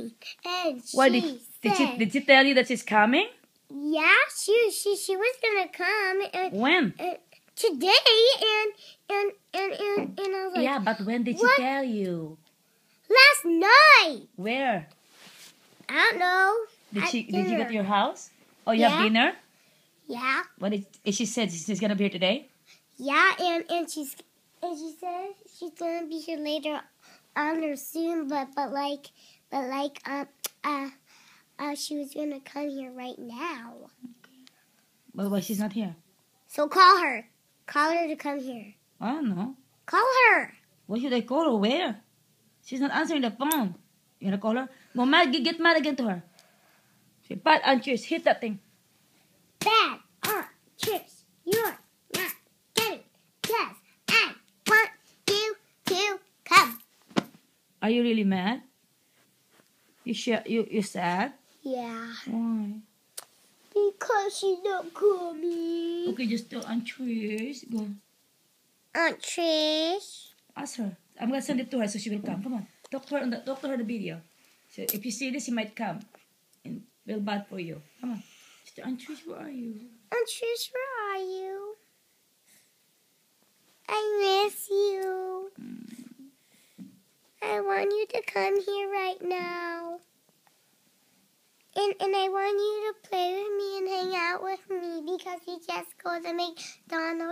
and she Why did did she did she tell you that she's coming? yeah, she she she was gonna come and, When? and today, and and and and and I was like, yeah, but when did she what? tell you? last night. Where? I don't know. Did she did you go to your house? Oh, you have dinner? Yeah, What did is she said she's gonna be here today? yeah, and and she's and she said she's gonna be here later on or soon, but but like but like um uh uh she was gonna come here right now. But why she's not here? So call her. Call her to come here. I don't know. Call her. What should I call her? Where? She's not answering the phone. You gonna call her? Mad, get, get mad again to her. Say, bad answers, hit that thing. Bad Aunt Trish. You're not getting yes. I want you to come. Are you really mad? You sh- you you sad? Yeah. Why? Because she's not coming. Okay, just tell Aunt Trish. Go. Aunt Trish. Ask her. I'm gonna send it to her so she will come. Come on. Talk to her on the talk to her the video. So if you see this, she might come. And feel bad for you. Come on. Just tell Aunt Trish, where are you? Aunt Trish, where are you? I miss you. Mm. I want you to come here right now. And, and I want you to play with me and hang out with me because we just go to McDonald's.